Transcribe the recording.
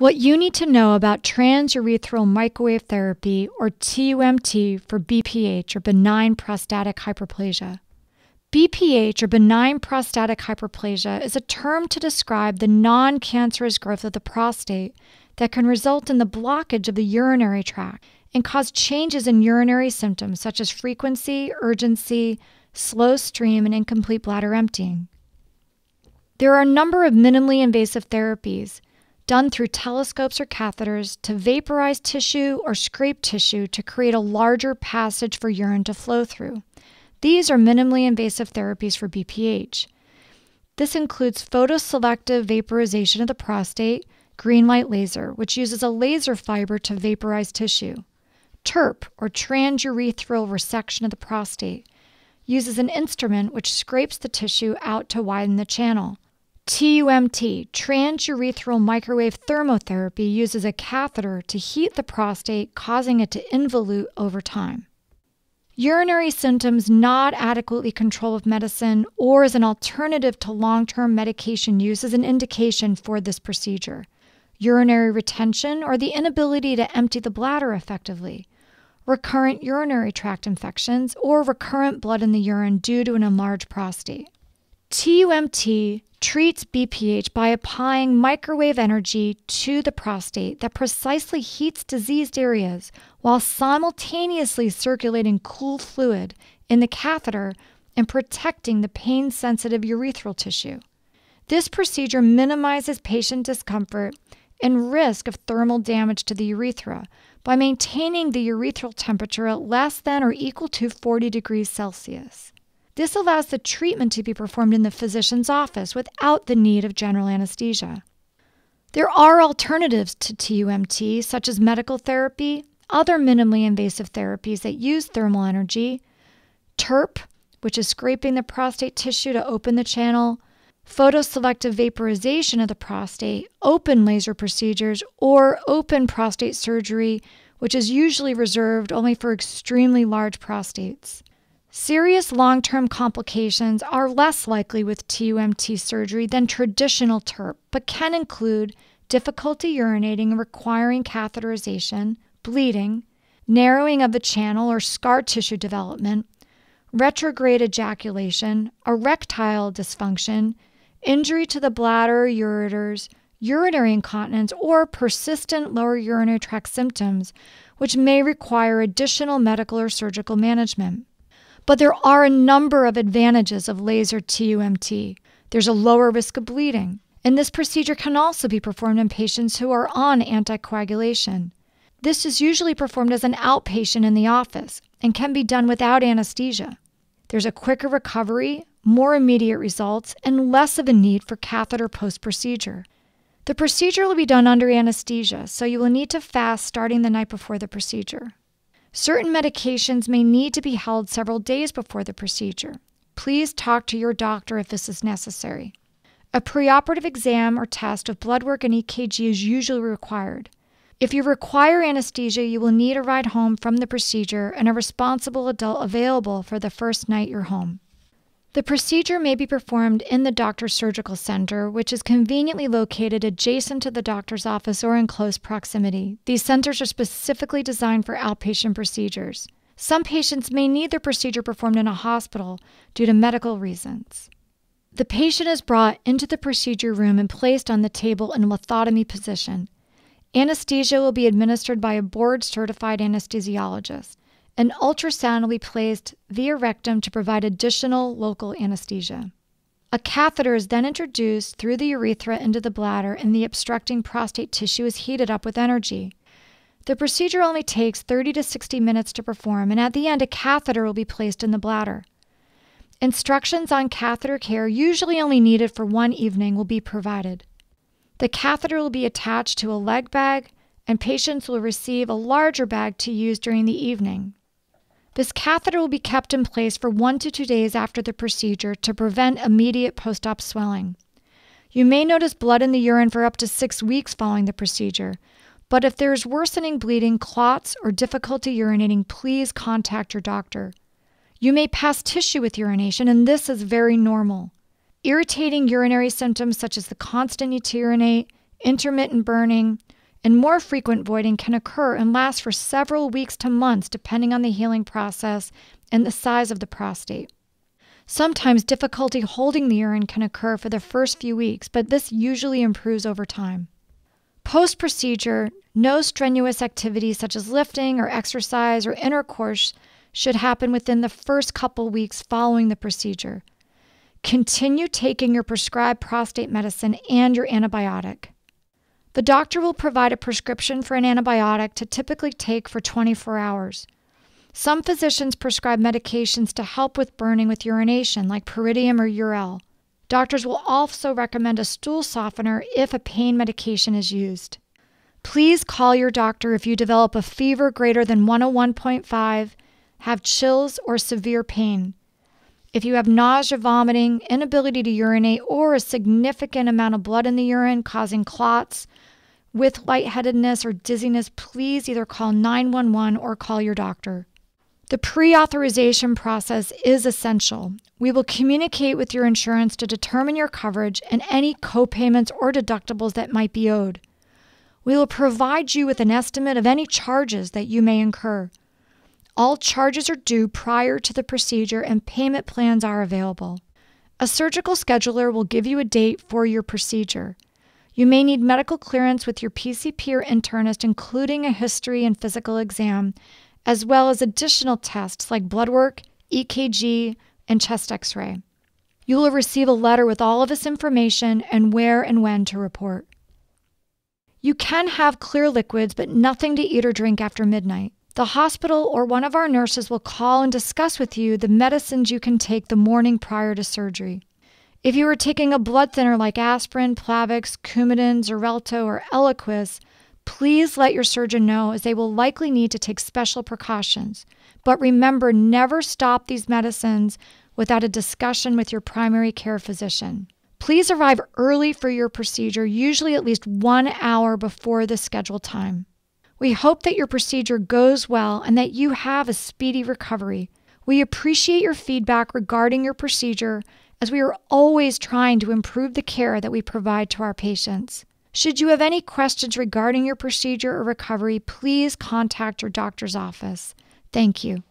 What you need to know about transurethral microwave therapy, or TUMT for BPH, or benign prostatic hyperplasia. BPH, or benign prostatic hyperplasia, is a term to describe the non cancerous growth of the prostate that can result in the blockage of the urinary tract and cause changes in urinary symptoms such as frequency, urgency, slow stream, and incomplete bladder emptying. There are a number of minimally invasive therapies done through telescopes or catheters to vaporize tissue or scrape tissue to create a larger passage for urine to flow through. These are minimally invasive therapies for BPH. This includes photoselective vaporization of the prostate, green light laser, which uses a laser fiber to vaporize tissue. TURP, or transurethral resection of the prostate, uses an instrument which scrapes the tissue out to widen the channel. TUMT, transurethral microwave thermotherapy, uses a catheter to heat the prostate, causing it to involute over time. Urinary symptoms not adequately controlled with medicine or as an alternative to long term medication use is an indication for this procedure. Urinary retention or the inability to empty the bladder effectively. Recurrent urinary tract infections or recurrent blood in the urine due to an enlarged prostate. TUMT treats BPH by applying microwave energy to the prostate that precisely heats diseased areas while simultaneously circulating cool fluid in the catheter and protecting the pain sensitive urethral tissue. This procedure minimizes patient discomfort and risk of thermal damage to the urethra by maintaining the urethral temperature at less than or equal to 40 degrees Celsius. This allows the treatment to be performed in the physician's office without the need of general anesthesia. There are alternatives to TUMT, such as medical therapy, other minimally invasive therapies that use thermal energy, TURP, which is scraping the prostate tissue to open the channel, photoselective vaporization of the prostate, open laser procedures, or open prostate surgery, which is usually reserved only for extremely large prostates. Serious long term complications are less likely with TUMT surgery than traditional TURP, but can include difficulty urinating requiring catheterization, bleeding, narrowing of the channel or scar tissue development, retrograde ejaculation, erectile dysfunction, injury to the bladder, ureters, urinary incontinence, or persistent lower urinary tract symptoms, which may require additional medical or surgical management. But there are a number of advantages of laser TUMT. There's a lower risk of bleeding, and this procedure can also be performed in patients who are on anticoagulation. This is usually performed as an outpatient in the office and can be done without anesthesia. There's a quicker recovery, more immediate results, and less of a need for catheter post procedure. The procedure will be done under anesthesia, so you will need to fast starting the night before the procedure. Certain medications may need to be held several days before the procedure. Please talk to your doctor if this is necessary. A preoperative exam or test of blood work and EKG is usually required. If you require anesthesia, you will need a ride home from the procedure and a responsible adult available for the first night you're home. The procedure may be performed in the doctor's surgical center, which is conveniently located adjacent to the doctor's office or in close proximity. These centers are specifically designed for outpatient procedures. Some patients may need their procedure performed in a hospital due to medical reasons. The patient is brought into the procedure room and placed on the table in a lithotomy position. Anesthesia will be administered by a board certified anesthesiologist. An ultrasound will be placed via rectum to provide additional local anesthesia. A catheter is then introduced through the urethra into the bladder, and the obstructing prostate tissue is heated up with energy. The procedure only takes 30 to 60 minutes to perform, and at the end, a catheter will be placed in the bladder. Instructions on catheter care, usually only needed for one evening, will be provided. The catheter will be attached to a leg bag, and patients will receive a larger bag to use during the evening. This catheter will be kept in place for one to two days after the procedure to prevent immediate post op swelling. You may notice blood in the urine for up to six weeks following the procedure, but if there is worsening bleeding, clots, or difficulty urinating, please contact your doctor. You may pass tissue with urination, and this is very normal. Irritating urinary symptoms such as the constant need to urinate, intermittent burning, and more frequent voiding can occur and last for several weeks to months depending on the healing process and the size of the prostate. Sometimes difficulty holding the urine can occur for the first few weeks, but this usually improves over time. Post procedure, no strenuous activities such as lifting or exercise or intercourse should happen within the first couple weeks following the procedure. Continue taking your prescribed prostate medicine and your antibiotic. The doctor will provide a prescription for an antibiotic to typically take for 24 hours. Some physicians prescribe medications to help with burning with urination, like pyridium or Urelle. Doctors will also recommend a stool softener if a pain medication is used. Please call your doctor if you develop a fever greater than 101.5, have chills, or severe pain. If you have nausea, vomiting, inability to urinate, or a significant amount of blood in the urine causing clots, with lightheadedness or dizziness, please either call 911 or call your doctor. The pre authorization process is essential. We will communicate with your insurance to determine your coverage and any copayments or deductibles that might be owed. We will provide you with an estimate of any charges that you may incur. All charges are due prior to the procedure and payment plans are available. A surgical scheduler will give you a date for your procedure. You may need medical clearance with your PCP or internist, including a history and physical exam, as well as additional tests like blood work, EKG, and chest x ray. You will receive a letter with all of this information and where and when to report. You can have clear liquids, but nothing to eat or drink after midnight. The hospital or one of our nurses will call and discuss with you the medicines you can take the morning prior to surgery. If you are taking a blood thinner like aspirin, Plavix, Coumadin, Xarelto, or Eliquis, please let your surgeon know as they will likely need to take special precautions. But remember, never stop these medicines without a discussion with your primary care physician. Please arrive early for your procedure, usually at least one hour before the scheduled time. We hope that your procedure goes well and that you have a speedy recovery. We appreciate your feedback regarding your procedure as we are always trying to improve the care that we provide to our patients. Should you have any questions regarding your procedure or recovery, please contact your doctor's office. Thank you.